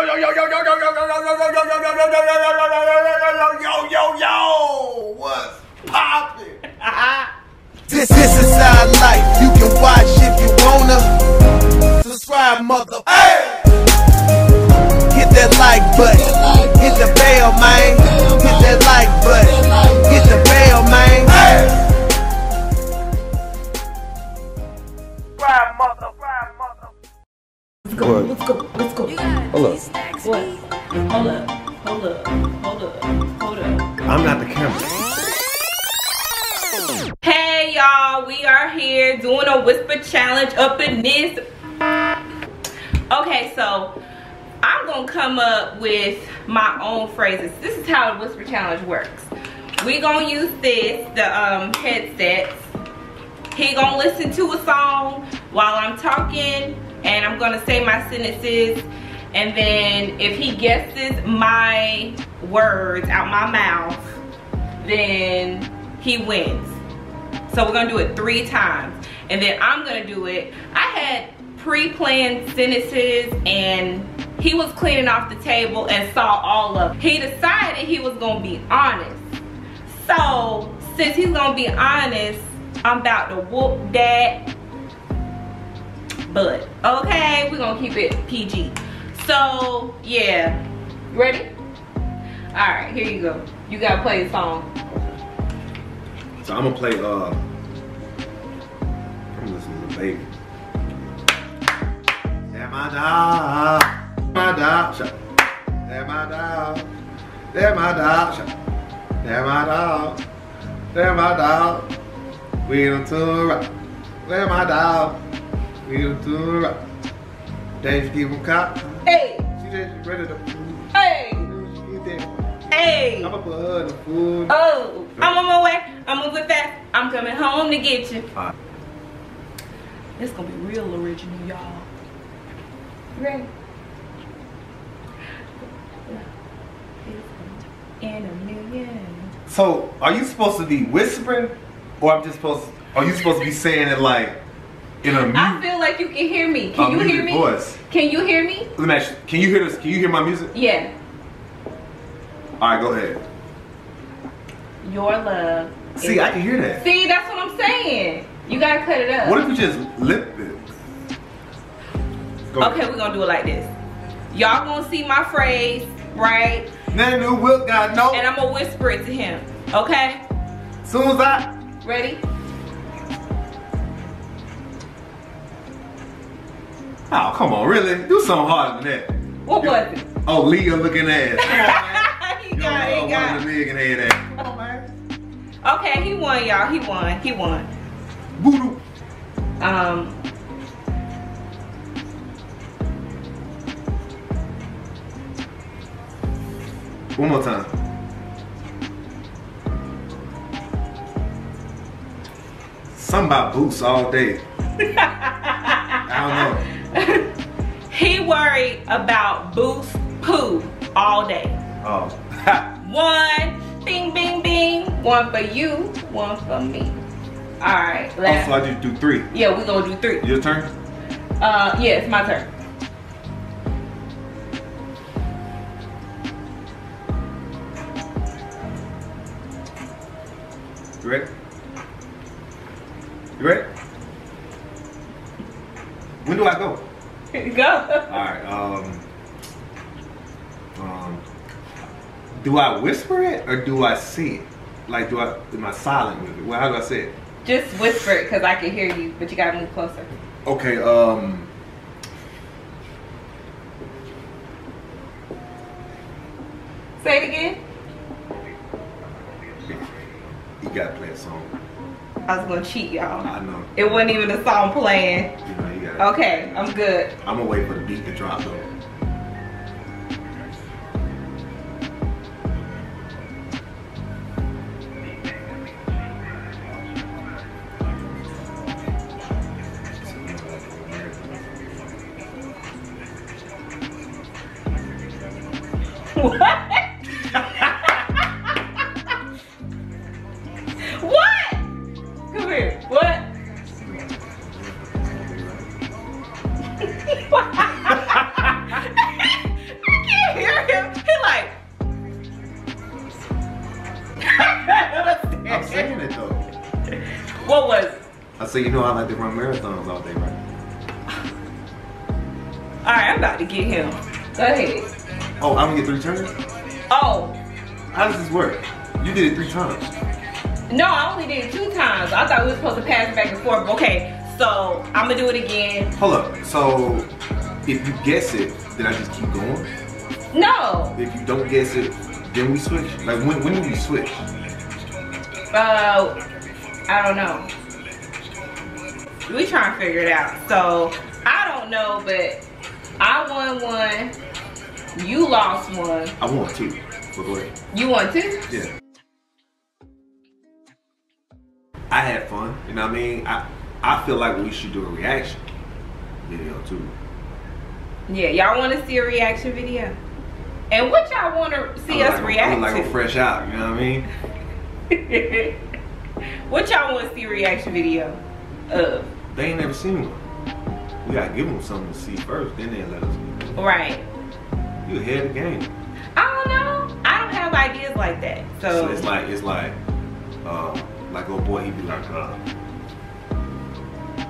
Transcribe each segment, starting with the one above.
Yo yo yo yo yo yo yo yo yo yo yo yo yo yo yo yo yo yo yo yo what's poppin'? This, this is our life. You can watch if you wanna. Subscribe, mother. Hey! Hit that like button. Hit the bell, man. Hit that like button. Whisper challenge up in this. Okay, so I'm gonna come up with my own phrases. This is how the whisper challenge works. We gonna use this, the um, headsets. He gonna listen to a song while I'm talking and I'm gonna say my sentences and then if he guesses my words out my mouth, then he wins. So we're gonna do it three times. And then I'm gonna do it. I had pre-planned sentences and he was cleaning off the table and saw all of. He decided he was gonna be honest. So since he's gonna be honest, I'm about to whoop that butt. Okay, we're gonna keep it PG. So yeah, ready? All right, here you go. You gotta play the song. So I'm gonna play. Uh, baby. Yeah, my dog, my dog, shut. Yeah, my dog, yeah, my dog, shut. Yeah, my dog, yeah, my dog. We done to rock. Where my dog? We don't do done to rock. Thanksgiving cop. Hey, She just ready to. hey, She did. hey. I'ma put her in the food. Oh, I'm on my way. I'm moving fast. I'm coming home to get you. Alright. This gonna be real original, y'all. You ready? In a million. So, are you supposed to be whispering, or I'm just supposed? To, are you supposed to be saying it like in a I mute, I feel like you can hear me. a Can you hear me? voice? Can you hear me? Let me ask you. Can you hear this? Can you hear my music? Yeah. All right, go ahead. Your love. See, is- I can hear that. See, that's what I'm saying. You gotta cut it up. What if you just lip it? Go. Okay, we're gonna do it like this. Y'all gonna see my phrase, right? Then new Will got no. And I'm gonna whisper it to him. Okay? Soon as I. Ready? Oh, come on, really? Do something harder than that. What was it? Oh, Leah looking ass. he got it, he got it. the nigga head ass. Come on, man. Okay, he won, y'all. He won. He won. Voodoo. Um. One more time. Something about boots all day. I don't know. he worried about Boost Poo all day. Oh. One, bing, bing, bing. One for you, one for me. All right, last. also, I just do three. yeah, we're gonna do three. Your turn? Uh, yeah, it's my turn. You ready? You ready? When do I go? Go. Alright, um. Um. Do I whisper it or do I see it? Like, do I, am I silent with it? Well, how do I say it? Just whisper it because I can hear you, but you gotta move closer. Okay, um. Say it again. You gotta play a song. I was gonna cheat y'all. I know. It wasn't even a song playing. You know, you gotta. Okay, I'm good. I'm gonna wait for the beat to drop though. what? what? Come here. What? I can't hear him. He like. I'm saying it though. What was? I said, you know, I like to run marathons all day, right? All right, I'm about to get him. Go ahead. Oh, I'm gonna get three turns? Oh, How does this work? You did it three times. no, I only did it two times. I thought we were supposed to pass it back and forth. Okay, so I'm gonna do it again. Hold up. So, if you guess it, then I just keep going. No. If you don't guess it, then we switch. Like when when do we switch? Uh, I don't know. We trying to figure it out. So I don't know, but I won one. You lost one. I want two. But go ahead. You won two. Yeah. I had fun. You know what I mean? I I feel like we should do a reaction video too. Yeah, y'all want to see a reaction video? And what y'all want to see I us like, react I look like to? I'm fresh out. You know what I mean? what y'all want to see a reaction video of? They ain't never seen one. We gotta give them something to see first, then they let us. Right. You ahead of the game. I don't know. I don't have ideas like that. So So, it's like it's like uh like old boy he be like uh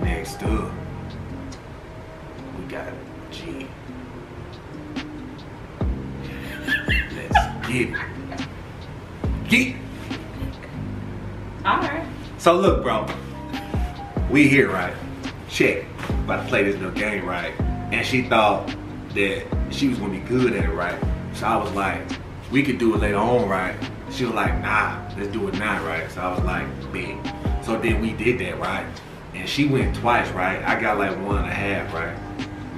next up we got G. Let's get it. Get all right. So look, bro, we here, right? Check. About to play this little game, right? And she thought that she was gonna be good at it, right? So I was like, we could do it later on, right? She was like, nah, let's do it now, right? So I was like, big. So then we did that, right? And she went twice, right? I got like one and a half, right?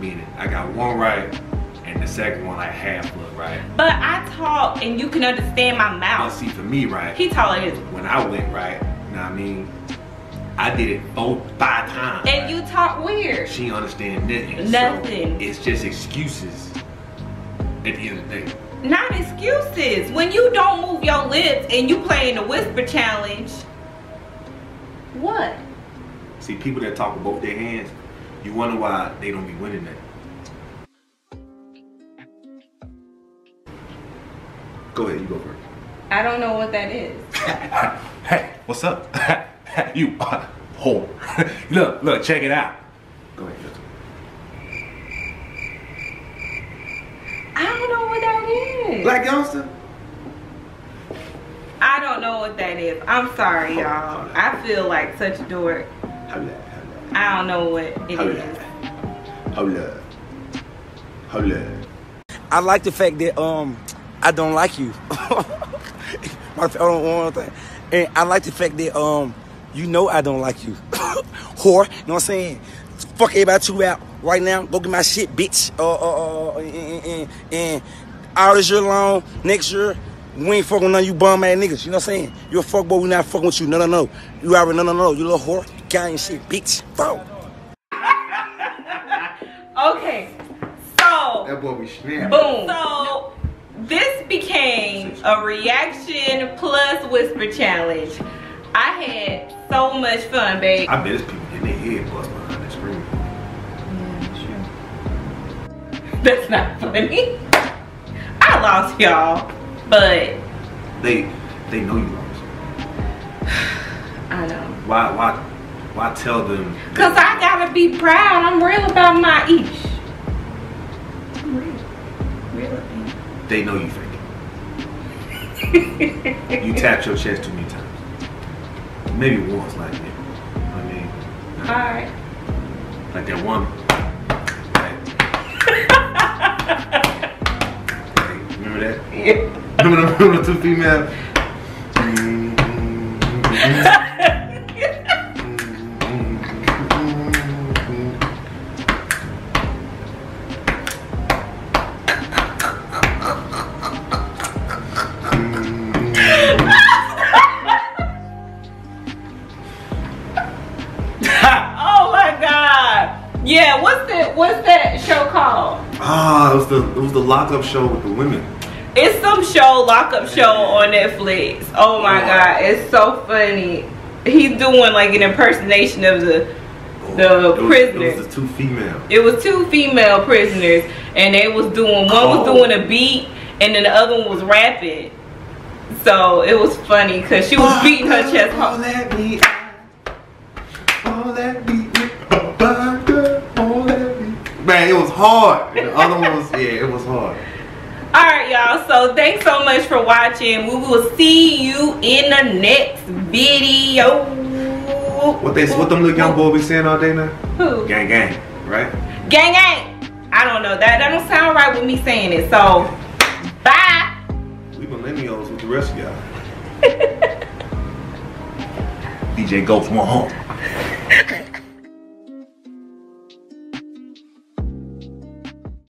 Meaning I got one right and the second one like half look, right? But I talk and you can understand my Now mouth. see for me, right? He taller than when I went right, you know what I mean? I did it four, five times. And you talk weird. she understand nothing. Nothing. So it's just excuses at the end of the day. Not excuses. When you don't move your lips and you play in the whisper challenge, what? See, people that talk with both their hands, you wonder why they don't be winning that. Go ahead, you go first. I don't know what that is. hey, what's up? you uh, whore. look, look, check it out. Go ahead. Justin. I don't know what that is. Blac Youngsta. I don't know what that is. I'm sorry, y'all. I feel like such a dork. Hold up, hold up. I don't know what it Hold is. up. Hold up. Hold up. I like the fact that um I don't like you. My hold on one more thing. And I like the fact that um you know I don't like you. Whore, you know what I'm saying? Fuck everybody two out right now. Go get my shit, bitch. Uh uh uh and, and, and, and all this year long, next year, we ain't fucking none of you bum ass niggas. You know what I'm saying? You a fuck boy, we not fucking with you. No no no. You already no no no. You little whore. You got your shit, bitch. Fuck. Okay, so That boy be snapping. boom. So this became a reaction plus whisper challenge. So much fun, babe. I bet it's people getting their head bust behind the screen. That's not funny. I lost y'all, but They they know you lost. I know. Why why why tell them? Cause I gotta be proud. I'm real about my ish. I'm real. Real. They know you fake. you tapped your chest too many times. Maybe once, like that. I mean, Alright. like that one. Like, hey, remember that? Yeah. Remember the, remember the two females? Mm-hmm. Ah, it was the it was the lockup show with the women. It's some show, lockup show on Netflix. Oh my Wow. god, it's so funny. He's doing like an impersonation of the The it was, prisoner. It was two female. It was two female prisoners, and they was doing one was Oh. doing a beat, and then the other one was rapping. So it was funny because she was beating her chest. Oh, hard. let me let me it was hard. The other one was, yeah, it was hard. All right, y'all. So thanks so much for watching. We will see you in the next video. What they, what them little young boys be saying all day now? Who? Gang, gang, right? Gang, gang. I don't know. That that don't sound right with me saying it. So, bye. We millennials with the rest of y'all. DJ Ghost one home.